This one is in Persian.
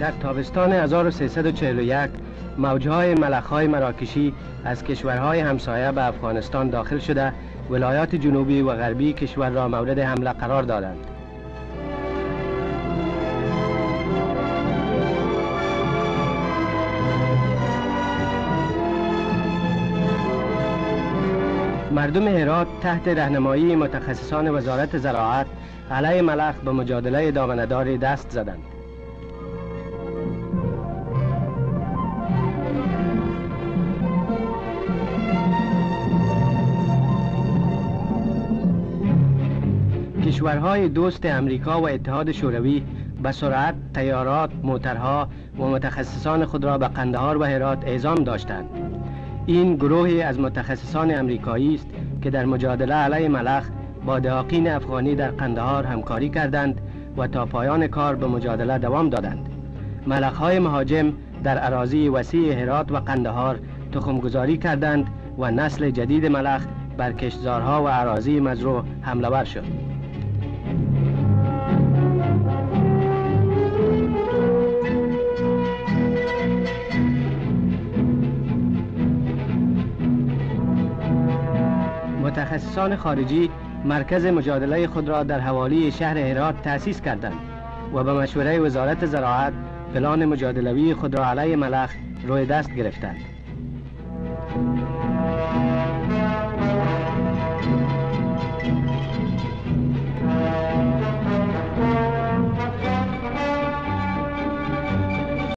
در تابستان 1341 موجهای ملخهای مراکشی از کشورهای همسایه به افغانستان داخل شده ولایات جنوبی و غربی کشور را مورد حمله قرار دادند. مردم هرات تحت رهنمایی متخصصان وزارت زراعت علیه ملخ به مجادله دامنداری دست زدند. کشورهای دوست امریکا و اتحاد شوروی به سرعت تیارات، موترها و متخصصان خود را به قندهار و هرات اعزام داشتند. این گروهی از متخصصان امریکایی است که در مجادله علیه ملخ با دهاقین افغانی در قندهار همکاری کردند و تا پایان کار به مجادله دوام دادند. های مهاجم در عراضی وسیع هرات و قندهار تخمگذاری کردند و نسل جدید ملخ بر کشتزارها و عراضی مزرو حمله شد. متخصصان خارجی مرکز مجادله خود را در حوالی شهر هرات تأسیس کردند و به مشوره وزارت زراعت پلان مجادلوی خود را علیه ملخ روی دست گرفتند.